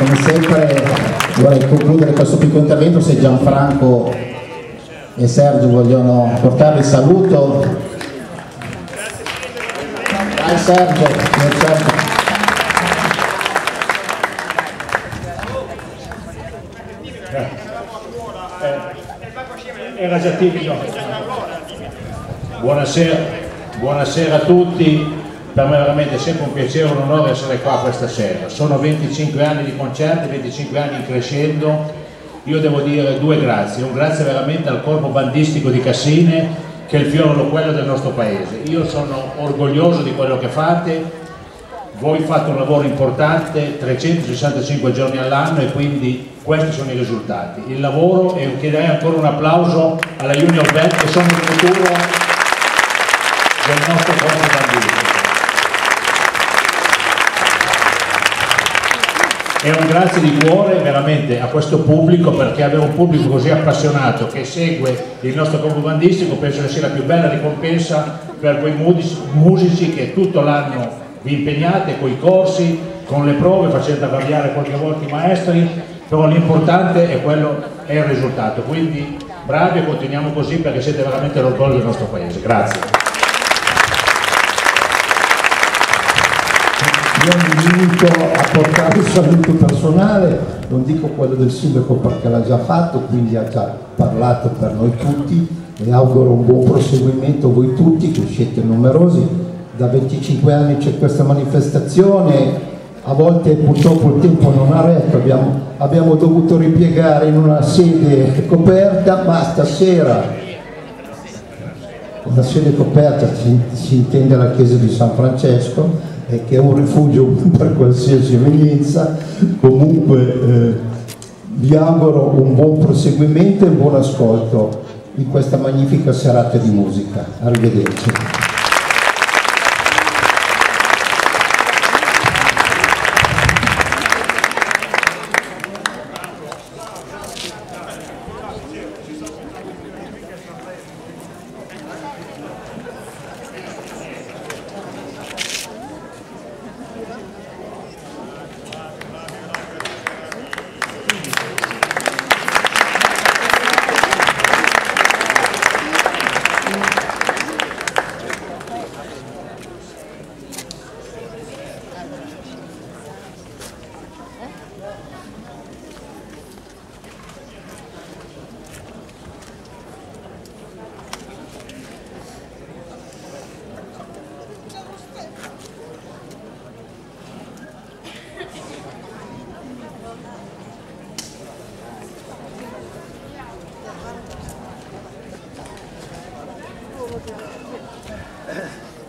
come sempre vorrei concludere questo piccolo intervento se Gianfranco e Sergio vogliono portare il saluto. Dai Sergio, era già timido. Buonasera, buonasera a tutti, per me è veramente sempre un piacere e un onore essere qua questa sera. Sono 25 anni di concerti, 25 anni in crescendo, io devo dire due grazie, un grazie veramente al corpo bandistico di Cassine che è il fiore quello del nostro paese. Io sono orgoglioso di quello che fate, voi fate un lavoro importante 365 giorni all'anno e quindi questi sono i risultati. Il lavoro e chiederei ancora un applauso alla Union Bank che sono il futuro del nostro corpo bandistico. E un grazie di cuore veramente a questo pubblico perché avere un pubblico così appassionato che segue il nostro corpo bandistico penso che sia la più bella ricompensa per quei musici che tutto l'anno vi impegnate con i corsi, con le prove, facendo arrabbiare qualche volta i maestri, però l'importante è, quello, è il risultato. Quindi bravi e continuiamo così perché siete veramente l'orgoglio del nostro paese. Grazie. Io mi limito a portare un saluto personale, non dico quello del sindaco perché l'ha già fatto, quindi ha già parlato per noi tutti e auguro un buon proseguimento a voi tutti che siete numerosi. Da 25 anni c'è questa manifestazione, a volte purtroppo il tempo non ha retto, abbiamo, abbiamo dovuto ripiegare in una sede coperta, ma stasera la sede coperta si, si intende la chiesa di San Francesco eh, che è un rifugio per qualsiasi evenienza, comunque eh, vi auguro un buon proseguimento e un buon ascolto in questa magnifica serata di musica. Arrivederci. 我这个。